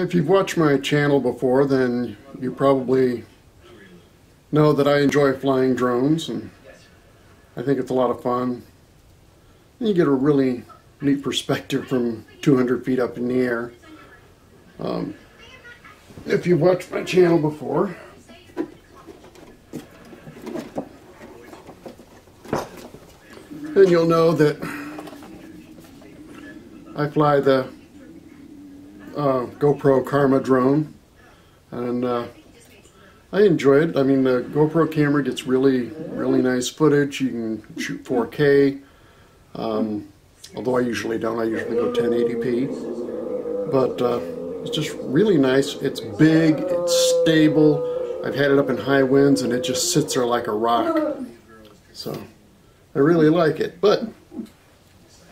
If you've watched my channel before, then you probably know that I enjoy flying drones, and I think it's a lot of fun. You get a really neat perspective from 200 feet up in the air. Um, if you've watched my channel before, then you'll know that I fly the uh, GoPro Karma drone, and uh, I enjoy it. I mean, the GoPro camera gets really, really nice footage. You can shoot 4K, um, although I usually don't. I usually go 1080p, but uh, it's just really nice. It's big, it's stable. I've had it up in high winds, and it just sits there like a rock. So I really like it, but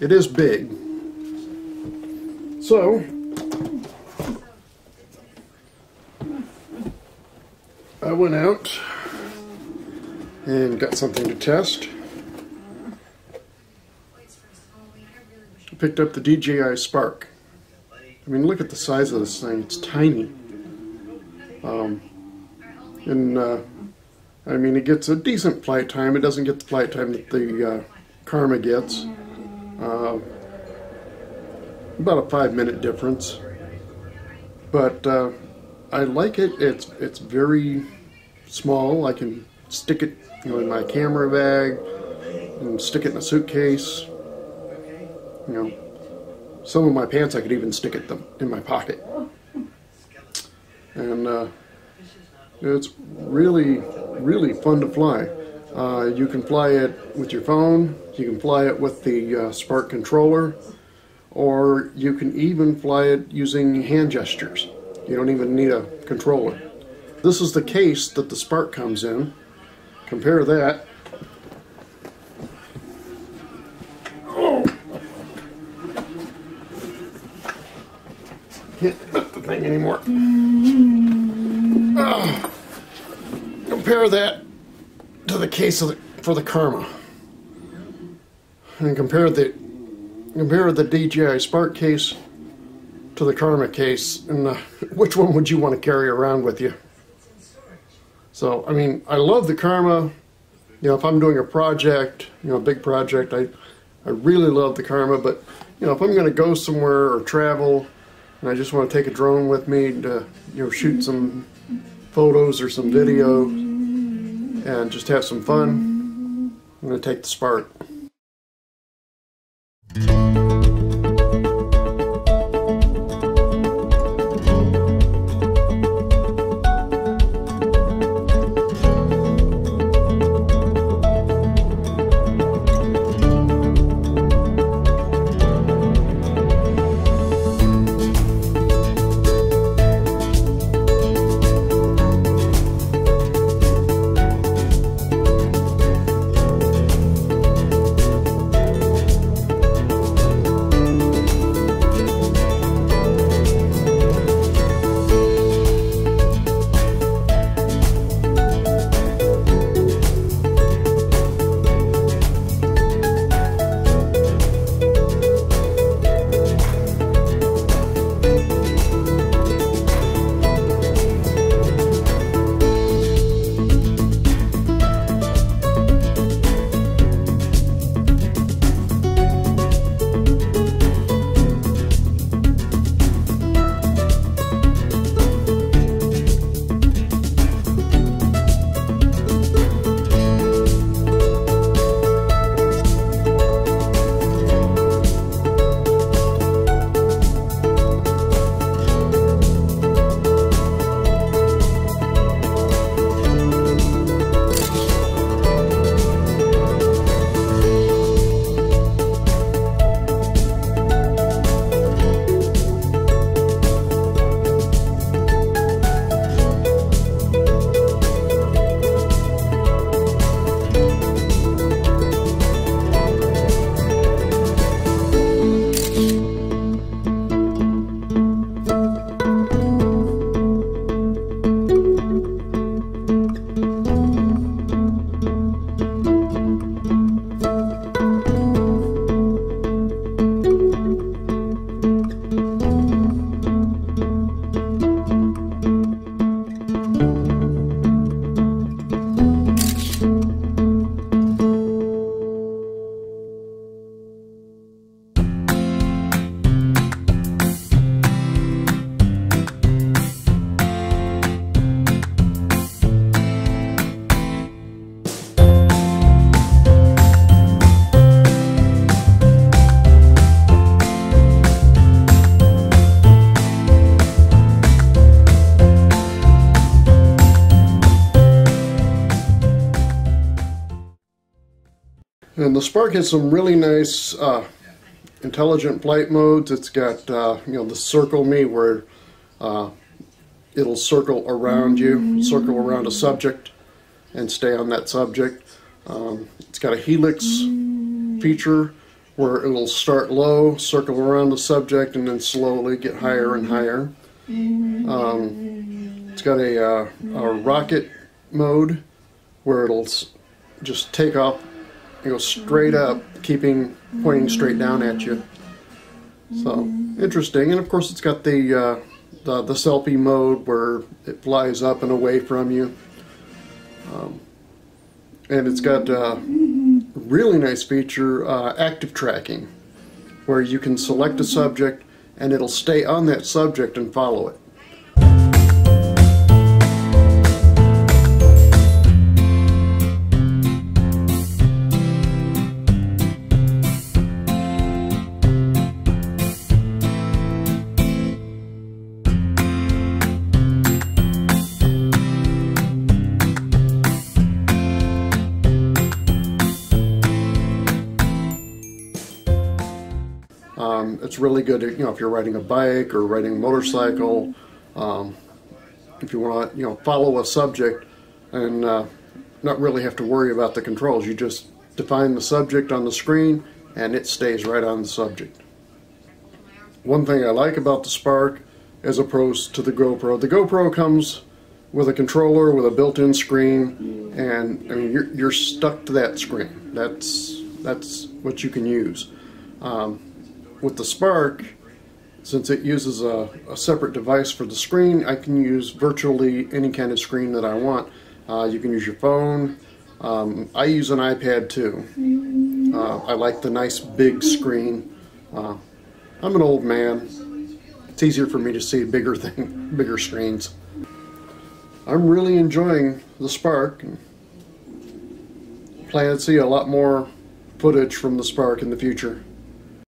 it is big. So I went out and got something to test. I picked up the DJI Spark. I mean, look at the size of this thing. It's tiny. Um, and, uh, I mean, it gets a decent flight time. It doesn't get the flight time that the uh, Karma gets. Uh, about a five minute difference. But uh, I like it. It's it's very small. I can stick it you know, in my camera bag and stick it in a suitcase. You know, some of my pants I could even stick it them in my pocket. And uh, it's really, really fun to fly. Uh, you can fly it with your phone. You can fly it with the uh, Spark controller. Or you can even fly it using hand gestures. You don't even need a controller. This is the case that the Spark comes in. Compare that. Can't lift the thing anymore. Oh. Compare that to the case the, for the Karma. And compare the compare the DJI Spark case to the Karma case, and uh, which one would you want to carry around with you? So, I mean, I love the Karma. You know, if I'm doing a project, you know, a big project, I, I really love the Karma. But, you know, if I'm going to go somewhere or travel, and I just want to take a drone with me to, you know, shoot some photos or some video and just have some fun, I'm going to take the Spark. And the Spark has some really nice uh, intelligent flight modes. It's got, uh, you know, the circle me where uh, it'll circle around you, circle around a subject and stay on that subject. Um, it's got a helix feature where it'll start low, circle around the subject, and then slowly get higher and higher. Um, it's got a, uh, a rocket mode where it'll just take off, you know, straight up, keeping pointing straight down at you. So interesting, and of course it's got the uh, the, the selfie mode where it flies up and away from you. Um, and it's got a really nice feature, uh, active tracking, where you can select a subject and it'll stay on that subject and follow it. It's really good, you know, if you're riding a bike or riding a motorcycle. Um, if you want to, you know, follow a subject and uh, not really have to worry about the controls. You just define the subject on the screen and it stays right on the subject. One thing I like about the Spark as opposed to the GoPro, the GoPro comes with a controller with a built-in screen and I mean you're, you're stuck to that screen. That's that's what you can use. Um, with the Spark, since it uses a, a, separate device for the screen, I can use virtually any kind of screen that I want. Uh, you can use your phone. Um, I use an iPad too. Uh, I like the nice big screen. Uh, I'm an old man. It's easier for me to see bigger thing, bigger screens. I'm really enjoying the Spark. Plan to see a lot more footage from the Spark in the future.